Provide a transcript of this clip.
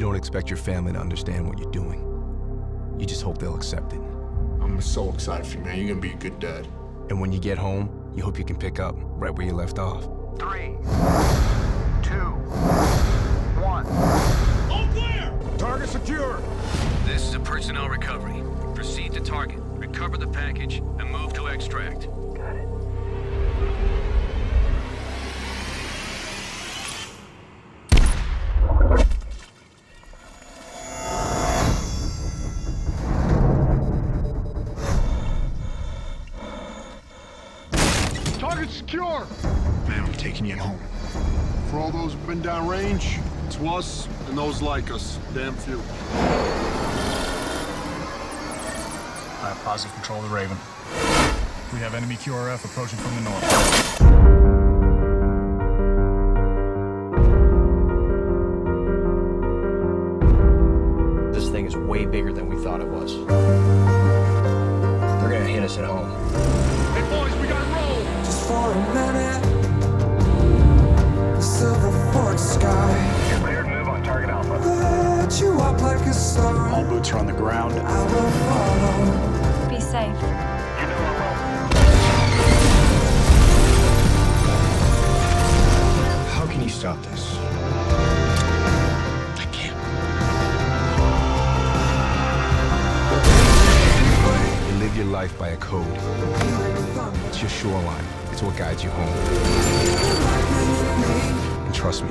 don't expect your family to understand what you're doing. You just hope they'll accept it. I'm so excited for you, man. You're gonna be a good dad. And when you get home, you hope you can pick up right where you left off. Three, two, one. All clear! Target secure. This is a personnel recovery. Proceed to target, recover the package, and move to extract. Target secure. Man, I'm taking you home. For all those who've been downrange, to us and those like us, damn few. I have positive control of the Raven. We have enemy QRF approaching from the north. This thing is way bigger than we thought it was. They're gonna hit us at home. Hey, boys, for a minute. The silver forked sky You're cleared to move on target Alpha. lit you up like a star. All boots are on the ground. I will follow. Be safe. Your life by a code. It's your shoreline. It's what guides you home. And trust me,